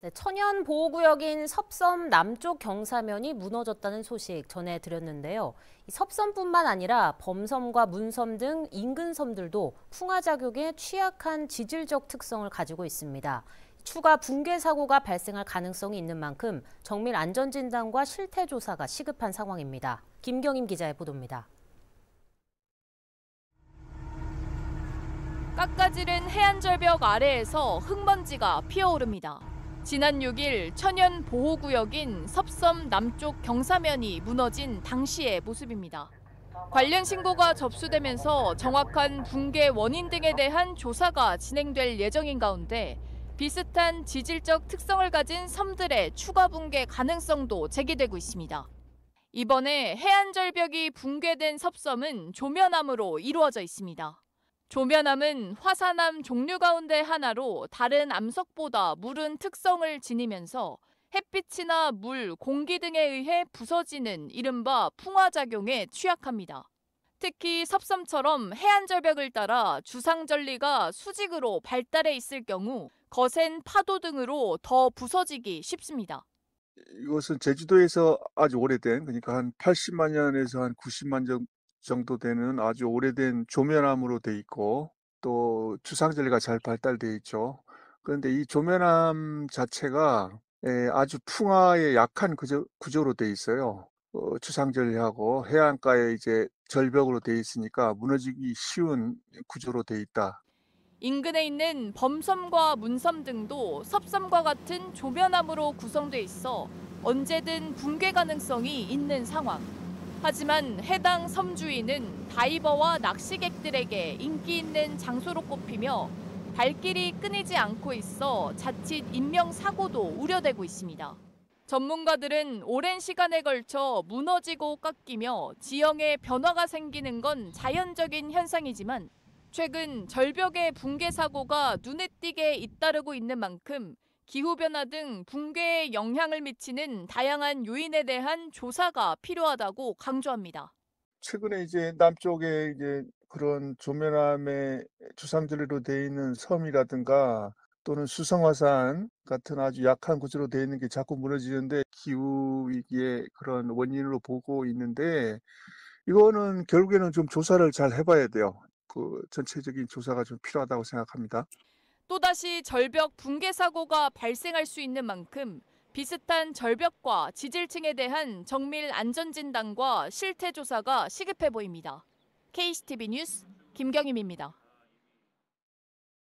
네, 천연 보호구역인 섭섬 남쪽 경사면이 무너졌다는 소식 전해드렸는데요. 이 섭섬뿐만 아니라 범섬과 문섬 등 인근 섬들도 풍화 작용에 취약한 지질적 특성을 가지고 있습니다. 추가 붕괴 사고가 발생할 가능성이 있는 만큼 정밀 안전 진단과 실태 조사가 시급한 상황입니다. 김경임 기자의 보도입니다. 깎아지른 해안절벽 아래에서 흙먼지가 피어오릅니다. 지난 6일 천연 보호구역인 섭섬 남쪽 경사면이 무너진 당시의 모습입니다. 관련 신고가 접수되면서 정확한 붕괴 원인 등에 대한 조사가 진행될 예정인 가운데 비슷한 지질적 특성을 가진 섬들의 추가 붕괴 가능성도 제기되고 있습니다. 이번에 해안절벽이 붕괴된 섭섬은 조면암으로 이루어져 있습니다. 조면암은 화산암 종류 가운데 하나로 다른 암석보다 물은 특성을 지니면서 햇빛이나 물, 공기 등에 의해 부서지는 이른바 풍화작용에 취약합니다. 특히 섭섬처럼 해안절벽을 따라 주상절리가 수직으로 발달해 있을 경우 거센 파도 등으로 더 부서지기 쉽습니다. 이것은 제주도에서 아주 오래된 그러니까 한 80만 년에서 한 90만 년 정도 되는 아주 오래된 조면암으로 돼 있고 또 주상절리가 잘 발달돼 있죠. 그런데 이 조면암 자체가 예, 아주 풍화에 약한 구조, 구조로 돼 있어요. 어, 주상절리하고 해안가에 이제 절벽으로 돼 있으니까 무너지기 쉬운 구조로 돼 있다. 인근에 있는 범섬과 문섬 등도 섭섬과 같은 조면암으로 구성돼 있어 언제든 붕괴 가능성이 있는 상황. 하지만 해당 섬 주인은 다이버와 낚시객들에게 인기 있는 장소로 꼽히며 발길이 끊이지 않고 있어 자칫 인명 사고도 우려되고 있습니다. 전문가들은 오랜 시간에 걸쳐 무너지고 깎이며 지형에 변화가 생기는 건 자연적인 현상이지만 최근 절벽의 붕괴 사고가 눈에 띄게 잇따르고 있는 만큼 기후변화 등 붕괴에 영향을 미치는 다양한 요인에 대한 조사가 필요하다고 강조합니다. 최근에 이제 남쪽에 이제 그런 조면암의 주상절리로 돼 있는 섬이라든가 또는 수성화산 같은 아주 약한 구조로 되어 있는 게 자꾸 무너지는데 기후 위기의 그런 원인으로 보고 있는데 이거는 결국에는 좀 조사를 잘 해봐야 돼요. 그 전체적인 조사가 좀 필요하다고 생각합니다. 또다시 절벽 붕괴 사고가 발생할 수 있는 만큼 비슷한 절벽과 지질층에 대한 정밀 안전 진단과 실태 조사가 시급해 보입니다. KCTV 뉴스 김경임입니다.